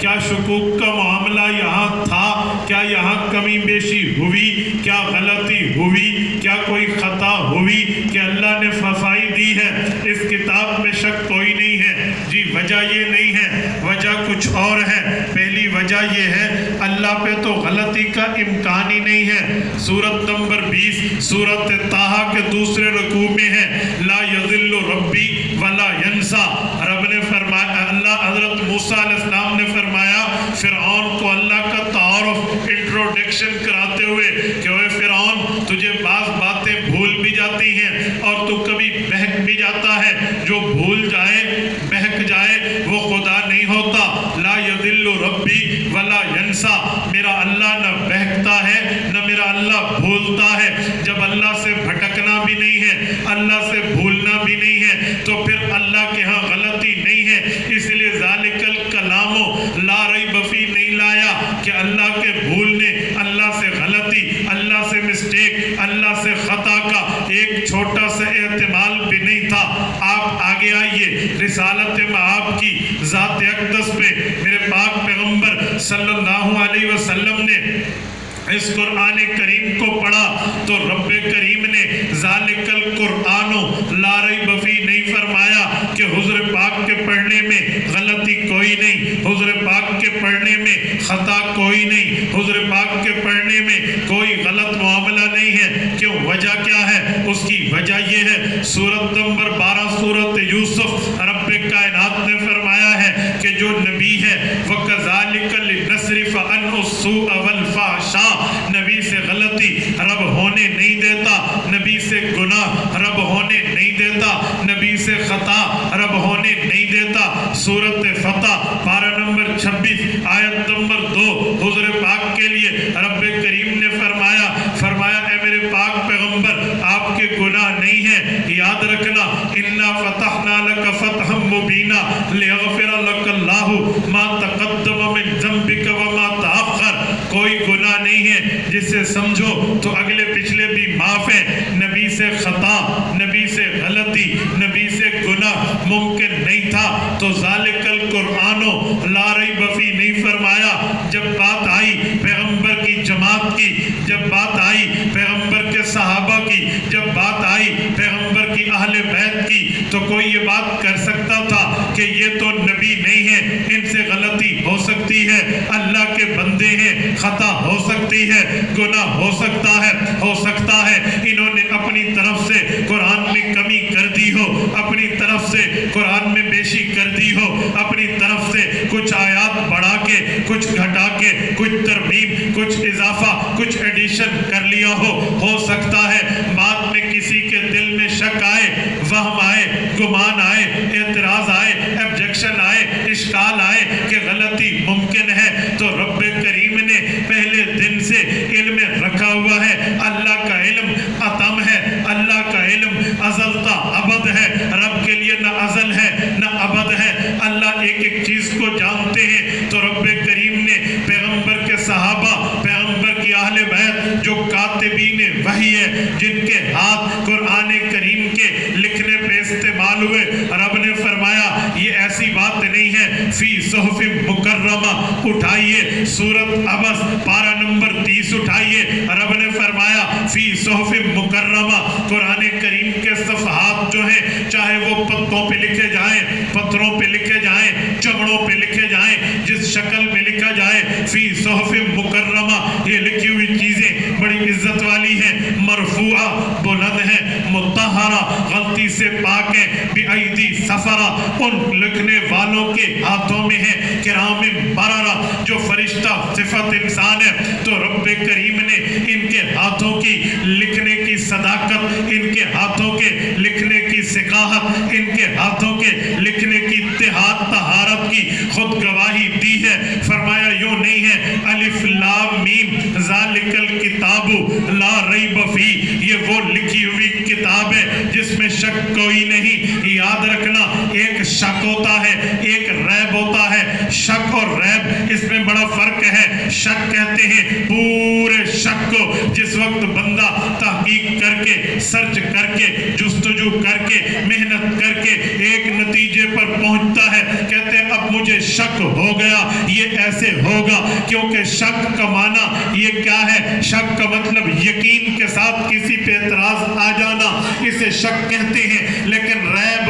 क्या शकूक का मामला यहाँ था? क्या यहाँ कमी बेशी हुई? क्या गलती हुई? क्या कोई खता हुई कि अल्लाह ने फसाई दी है? इस किताब में शक कोई नहीं है। जी, वजह ये नहीं है। वजह कुछ और है। पहली वजह ये है, अल्लाह पे तो गलती का इम्कान ही नहीं है। सूरत नंबर 20 सूरत ताहा के दूसरे रकू में है। ला यजिल्लु रब्बी वला यंसा रब ने फरमाया अल्लाह हज़रत मूसा अलैहिस्सलाम ने फरमाया फिरौन को अल्लाह का तारुफ इंट्रोडक्शन कराते हुए कि ओए फिरौन, तुझे बाज बातें भूल भी जाती हैं और तू कभी बहक भी जाता है। जो भूल जाए, बहक जाए, वो खुदा नहीं होता। ला यदिल्लु रब्बी वला यंसा। मेरा अल्लाह न बहकता है, न मेरा अल्लाह भूलता है। जब अल्लाह से भटकना भी नहीं है, अल्लाह से भूलना भी नहीं है तो फिर अल्लाह के यहाँ गलती नहीं है। इसलिए जालिकल कलामो ला रही बफी नहीं लाया कि अल्लाह के भूलने अल्लाह से गलती अल्लाह से मिस्टेक अल्लाह से खता का एक छोटा सा एहतमाल भी नहीं था। आप आगे आइए। रिसालत में आपकी ज़ात अकदस पे मेरे पाक पैगंबर सल्लल्लाहु अलैहि वसल्लम ने इस कुरान करीम को पढ़ा तो रब करीम ने जालिकल कुरानो लारई बफी नहीं फरमाया कि हुजर पाक के पढ़ने में गलती कोई नहीं, हुजर पाक के पढ़ने में खता कोई नहीं, हुजर पाक के पढ़ने में कोई गलत मामला नहीं है क्यों वजह क्या है उसकी वजह यह है। सूरत नंबर 12 सूरत यूसुफ रब कायनात ने फरमाया है कि जो नबी है, वह कजालिकल नसरिफ अवल नबी से गलती रब होने नहीं देता, नबी से गुनाह रब होने नहीं देता, नबी से खता रब होने नहीं देता। सूरत फतह पारा नंबर 26 आयत नंबर दो हुजूर पाक के लिए रब करीम ने फरमाया फरमाया ए मेरे पाक पैगंबर आपके गुनाह नहीं है याद रखना इन्ना फतहना लक फतहम मुबीना लियगफिर लक अल्लाहु मा तक़द्दम मिन ज़ंबिक व मा तअख़र कोई गुनाह नहीं जिससे समझो तो अगले पिछले भी माफ़ है। नबी से खता नबी से गलती, नबी से गुनाह मुमकिन नहीं था। तो जालिकल कुरानो लारई बफी नहीं फरमाया। जब बात आई पैगंबर की जमात की, जब बात आई पैगंबर के सहाबा की, जब बात आई पैगंबर की अहले बैत की तो कोई ये बात कर सकता था? कि ये तो नबी नहीं है, इनसे गलती हो सकती है। अल्लाह के बंदे हैं, खता हो सकती है, गुनाह हो सकता है, हो सकता है। इन्होंने अपनी तरफ़ से कुरान में कमी कर दी हो, अपनी तरफ़ से कुरान में बेशी कर दी हो, अपनी तरफ़ से कुछ आयात बढ़ा के, कुछ घटा के, कुछ तरमीम, कुछ इजाफा, कुछ एडिशन कर लिया हो हो सकता है। बाद में किसी के दिल में शक आए, वहम आए, गुमान आए ऑब्जेक्शन आए इश्काल आए कि गलती मुमकिन है तो रब करीम ने पहले दिन से इल्म रखा हुआ है। अल्लाह का इल्म अतम है, अल्लाह का इल्म अजल का अबद है। रब के लिए न अजल है, न अबद है। अल्लाह एक एक चीज़ को जानते हैं। तो रब करीम ने पैगंबर के सहाबा, पैगंबर की आहले बैत, जो कातिबीन वही है, जिनके हाथ कुरान करीम के लिखने पे इस्तेमाल हुए, रब ये ऐसी बात नहीं है। फ़ी सहफ मुकर्रमा उठाइए। सूरत अबस पारा नंबर तीस उठाइए। रब ने फरमाया, फ़ी सहफ मुकर्रमा, कुरान करीम के सफहात जो हैं, चाहे वो पत्तों पे लिखे जाएँ, पत्थरों पे लिखे जाएँ, चमड़ों पे लिखे जाएँ, जिस शक्ल में लिखा जाए, फ़ी सहफ मुकर्रमा, ये लिखी हुई चीज़ें बड़ी इज़्ज़त वाली हैं। मरफूआ बुलंद है मुतहरा गलती से पाक है सफरा उन लिखने वालों के हाथों में है किराम बरारा, जो फरिश्ता, सिफत इंसान है तो रब करीम ने इनके हाथों की लिखने की सदाकत, इनके हाथों के लिखने की सिकाहत, इनके हाथों के लिखने की इत्तेहाद तहारत की खुद गवाही दी है। फरमाया नहीं है। अलिफ लाम मीम, जालिकल किताबु, ला रईब फ़ी। ये वो लिखी हुई किताब है, जिसमें शक कोई नहीं। याद रखना, एक शक होता है, एक रैब होता है। शक और रैब, इसमें बड़ा फ़र्क है। शक कहते हैं, पूरे शक को, जिस वक्त बंदा तहकीक करके, सर्च करके, जुस्तजू करके, मेहनत करके एक नतीजे पर पहुँचता है। कहते हैं, अब मुझे शक हो गया, ये ऐसे होगा, क्योंकि शक का माना ये क्या है? शक का मतलब यकीन के साथ किसी पे एतराज़ आ जाना, इसे शक कहते हैं, लेकिन रैब